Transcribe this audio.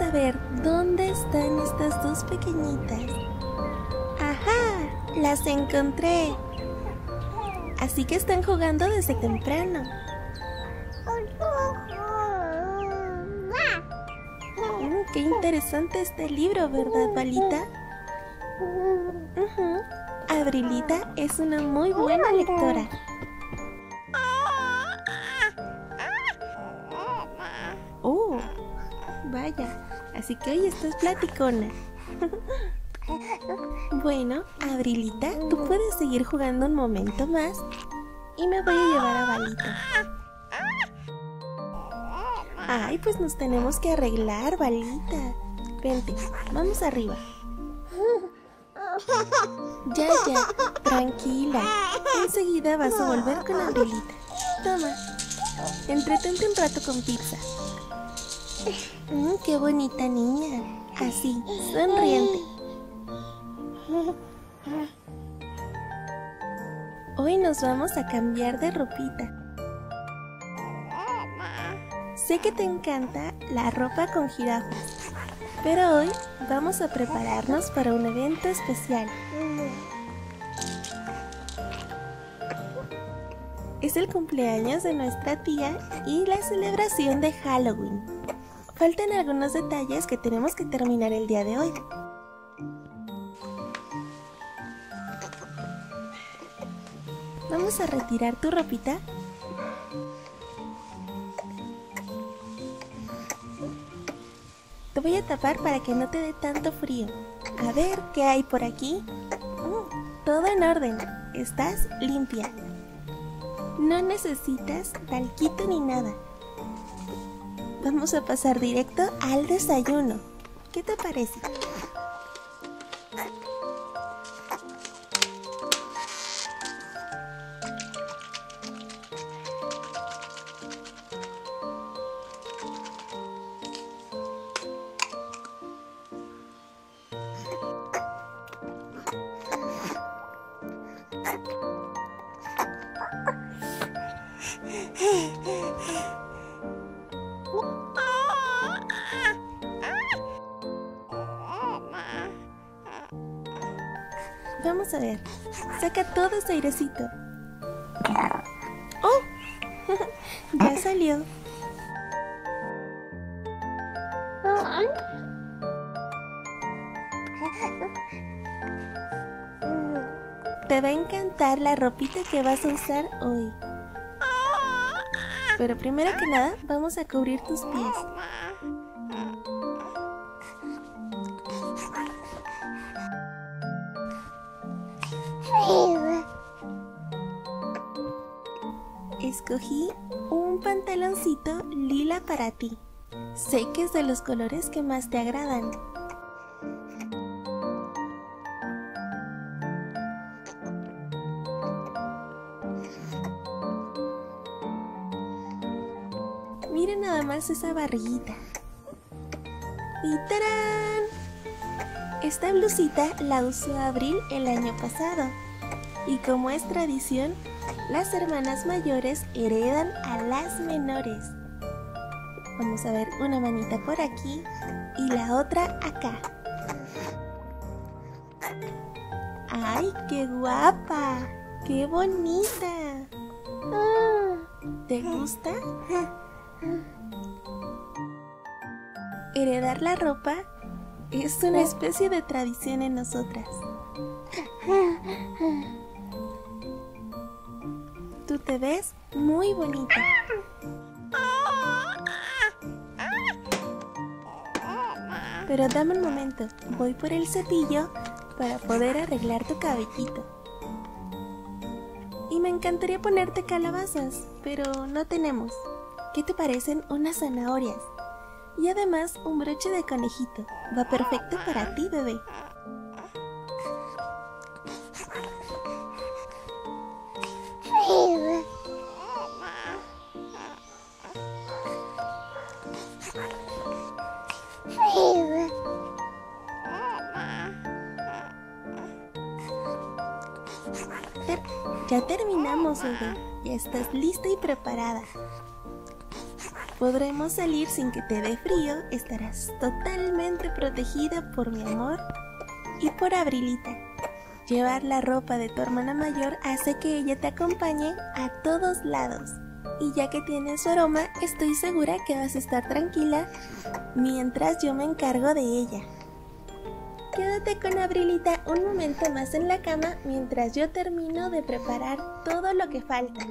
a ver dónde están estas dos pequeñitas. ¡Ajá! Las encontré. Así que están jugando desde temprano. Mm, qué interesante este libro, ¿verdad, Balita? Ujú. Abrilita es una muy buena lectora. Oh, vaya. Así que hoy estás platicona. Bueno, Abrilita, tú puedes seguir jugando un momento más y me voy a llevar a Balita. Ay, pues nos tenemos que arreglar, Balita. Vente, vamos arriba. Ya, ya, tranquila. Enseguida vas a volver con Abrilita. Toma, entretente un rato con pizza. Mm, qué bonita niña. Así, sonriente. Hoy nos vamos a cambiar de ropita. Sé que te encanta la ropa con jirafas, pero hoy vamos a prepararnos para un evento especial. Es el cumpleaños de nuestra tía y la celebración de Halloween. Faltan algunos detalles que tenemos que terminar el día de hoy. Vamos a retirar tu ropita. Te voy a tapar para que no te dé tanto frío. A ver, ¿qué hay por aquí? Mm, todo en orden. Estás limpia. No necesitas talquito ni nada. Vamos a pasar directo al desayuno. ¿Qué te parece? Vamos a ver. Saca todo ese airecito. ¡Oh! ya salió. Te va a encantar la ropita que vas a usar hoy. Pero primero que nada, vamos a cubrir tus pies. Escogí un pantaloncito lila para ti. Sé que es de los colores que más te agradan. Mira nada más esa barriguita. ¡Y tarán! Esta blusita la usó Abril el año pasado. Y como es tradición, las hermanas mayores heredan a las menores. Vamos a ver una manita por aquí y la otra acá. ¡Ay, qué guapa! ¡Qué bonita! ¿Te gusta? Heredar la ropa es una especie de tradición en nosotras. Te ves muy bonita. Pero dame un momento, voy por el cepillo para poder arreglar tu cabellito. Y me encantaría ponerte calabazas, pero no tenemos. ¿Qué te parecen unas zanahorias? Y además un broche de conejito. Va perfecto para ti, bebé. Ya terminamos, bebé. Ya estás lista y preparada. Podremos salir sin que te dé frío, estarás totalmente protegida por mi amor y por Abrilita. Llevar la ropa de tu hermana mayor hace que ella te acompañe a todos lados. Y ya que tienes su aroma, estoy segura que vas a estar tranquila mientras yo me encargo de ella. Quédate con Abrilita un momento más en la cama mientras yo termino de preparar todo lo que falta.